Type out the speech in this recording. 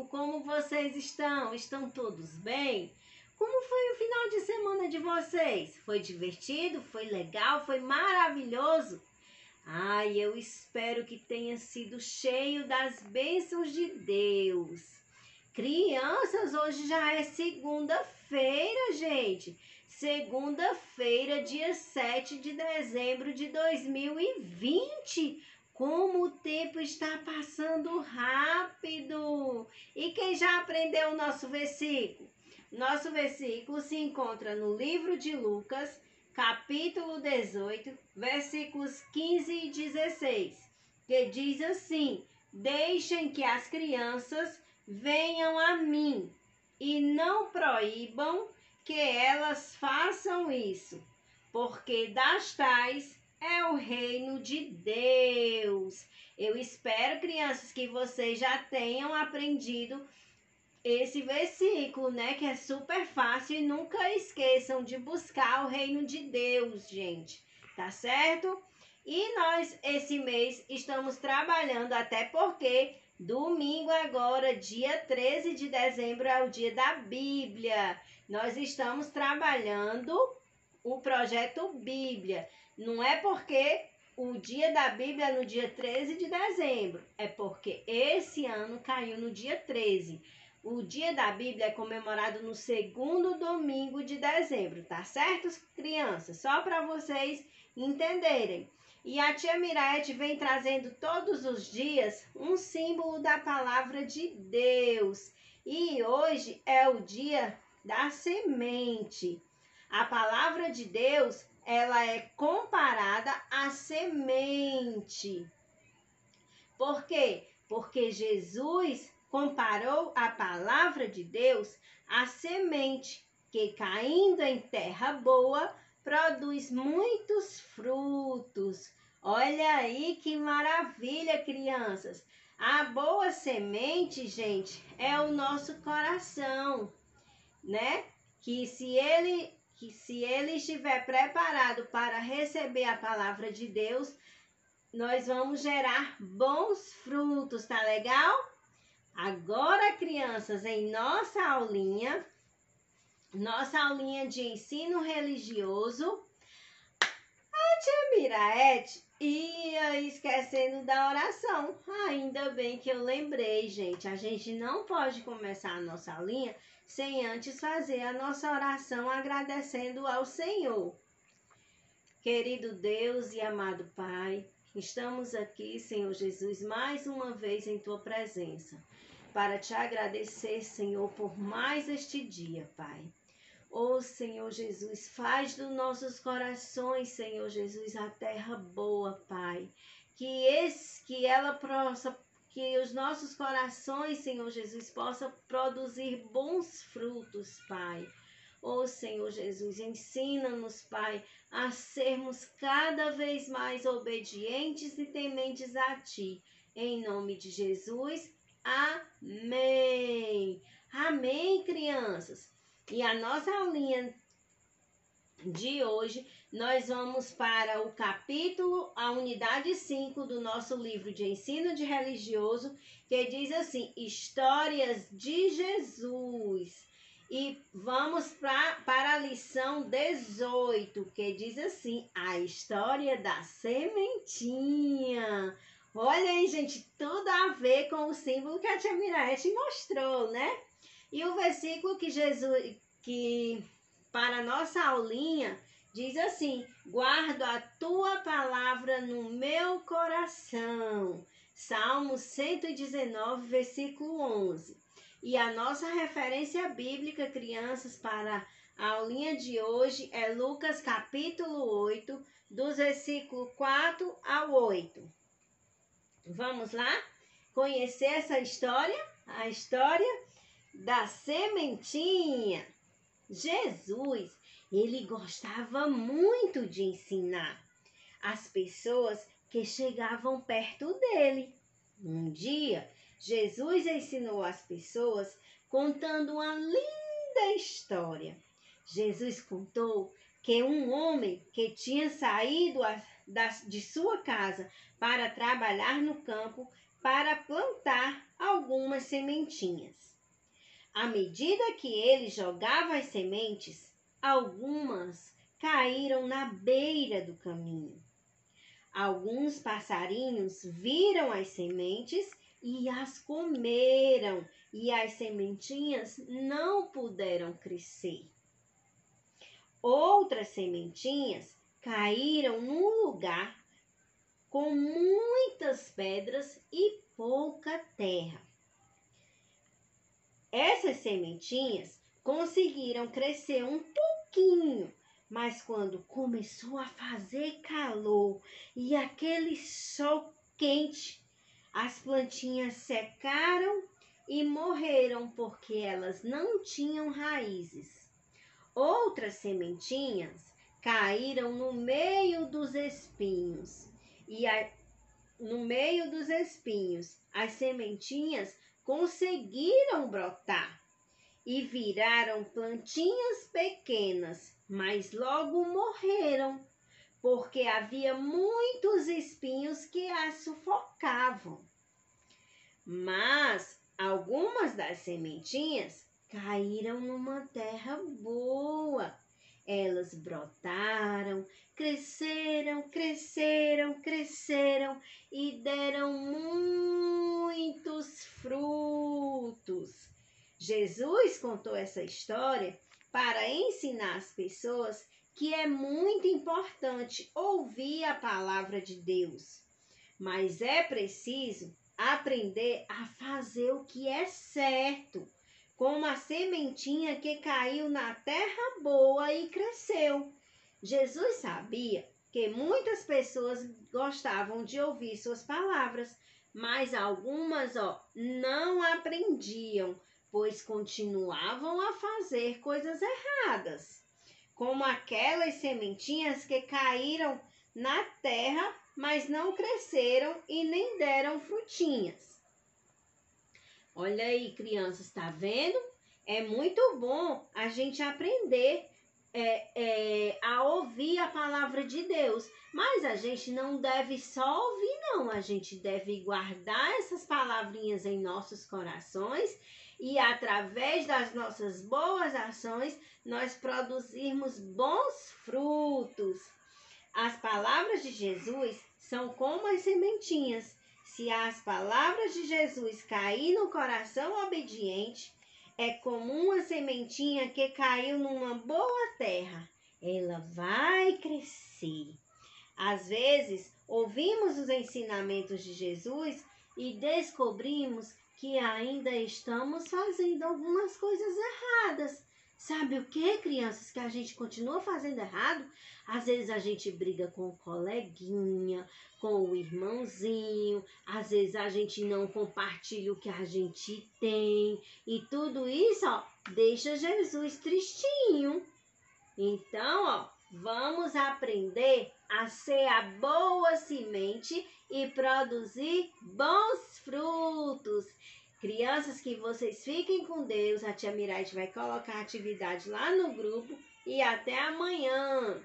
5, como vocês estão? Estão todos bem? Como foi o final de semana de vocês? Foi divertido? Foi legal? Foi maravilhoso? Ai, eu espero que tenha sido cheio das bênçãos de Deus. Crianças, hoje já é segunda-feira, gente. Segunda-feira, dia 7 de dezembro de 2020. Como o tempo está passando rápido! E quem já aprendeu o nosso versículo? Nosso versículo se encontra no livro de Lucas, capítulo 18, versículos 15 e 16, que diz assim: Deixem que as crianças venham a mim e não proíbam que elas façam isso, porque das tais é o reino de Deus. Eu espero, crianças, que vocês já tenham aprendido esse versículo, né? Que é super fácil e nunca esqueçam de buscar o reino de Deus, gente. Tá certo? E nós, esse mês, estamos trabalhando, até porque domingo agora, dia 13 de dezembro, é o dia da Bíblia. Nós estamos trabalhando o projeto Bíblia. Não é porque o dia da Bíblia é no dia 13 de dezembro, é porque esse ano caiu no dia 13. O dia da Bíblia é comemorado no segundo domingo de dezembro, tá certo, crianças? Só para vocês entenderem. E a tia Mirete vem trazendo todos os dias um símbolo da palavra de Deus. E hoje é o dia da semente. A palavra de Deus ela é comparada à semente. Por quê? Porque Jesus comparou a palavra de Deus à semente que caindo em terra boa produz muitos frutos. Olha aí que maravilha, crianças. A boa semente, gente, é o nosso coração, né? Que se ele que se ele estiver preparado para receber a palavra de Deus, nós vamos gerar bons frutos, tá legal? Agora, crianças, em nossa aulinha, nossa aulinha de ensino religioso, Miraete ia esquecendo da oração. Ainda bem que eu lembrei, gente. A gente não pode começar a nossa aulinha sem antes fazer a nossa oração agradecendo ao Senhor. Querido Deus e amado Pai, estamos aqui, Senhor Jesus, mais uma vez em tua presença, para te agradecer, Senhor, por mais este dia, Pai. Oh, Senhor Jesus, faz dos nossos corações, Senhor Jesus, a terra boa, Pai. Que esse, que ela possa que os nossos corações, Senhor Jesus, possam produzir bons frutos, Pai. Ó oh, Senhor Jesus, ensina-nos, Pai, a sermos cada vez mais obedientes e tementes a Ti. Em nome de Jesus, amém. Amém, crianças. E a nossa aulinha de hoje, nós vamos para o capítulo, a unidade 5 do nosso livro de ensino de religioso, que diz assim: Histórias de Jesus. E vamos pra, para a lição 18, que diz assim: A história da sementinha. Olha aí, gente, tudo a ver com o símbolo que a tia Mirete mostrou, né? E o versículo que Jesus, que para nossa aulinha, diz assim: Guardo a tua palavra no meu coração. Salmo 119, versículo 11. E a nossa referência bíblica, crianças, para a aulinha de hoje é Lucas capítulo 8, dos versículos 4 ao 8. Vamos lá conhecer essa história? A história da sementinha. Jesus, ele gostava muito de ensinar as pessoas que chegavam perto dele. Um dia, Jesus ensinou as pessoas contando uma linda história. Jesus contou que um homem que tinha saído de sua casa para trabalhar no campo para plantar algumas sementinhas. À medida que ele jogava as sementes, algumas caíram na beira do caminho. Alguns passarinhos viram as sementes e as comeram, e as sementinhas não puderam crescer. Outras sementinhas caíram num lugar com muitas pedras e pouca terra. Essas sementinhas conseguiram crescer um pouquinho, mas quando começou a fazer calor e aquele sol quente, as plantinhas secaram e morreram porque elas não tinham raízes. Outras sementinhas caíram no meio dos espinhos e a, no meio dos espinhos as sementinhas conseguiram brotar e viraram plantinhas pequenas, mas logo morreram, porque havia muitos espinhos que as sufocavam. Mas algumas das sementinhas caíram numa terra boa. Elas brotaram, cresceram, cresceram, cresceram e deram muitos Jesus contou essa história para ensinar as pessoas que é muito importante ouvir a palavra de Deus, mas é preciso aprender a fazer o que é certo, como a sementinha que caiu na terra boa e cresceu. Jesus sabia que muitas pessoas gostavam de ouvir suas palavras, mas algumas, ó, não aprendiam, pois continuavam a fazer coisas erradas, como aquelas sementinhas que caíram na terra, mas não cresceram e nem deram frutinhas. Olha aí, crianças, tá vendo? É muito bom a gente aprender é, é, a ouvir a palavra de Deus. Mas a gente não deve só ouvir, não. A gente deve guardar essas palavrinhas em nossos corações e, através das nossas boas ações, nós produzirmos bons frutos. As palavras de Jesus são como as sementinhas. Se as palavras de Jesus caírem no coração obediente, é como uma sementinha que caiu numa boa terra. Ela vai crescer. Às vezes, ouvimos os ensinamentos de Jesus e descobrimos que ainda estamos fazendo algumas coisas erradas. Sabe o que, crianças, que a gente continua fazendo errado? Às vezes a gente briga com o coleguinha, com o irmãozinho, às vezes a gente não compartilha o que a gente tem, e tudo isso, ó, deixa Jesus tristinho. Então, ó, vamos aprender a ser a boa semente e produzir bons frutos. Crianças, que vocês fiquem com Deus. A tia Miraite vai colocar a atividade lá no grupo. E até amanhã!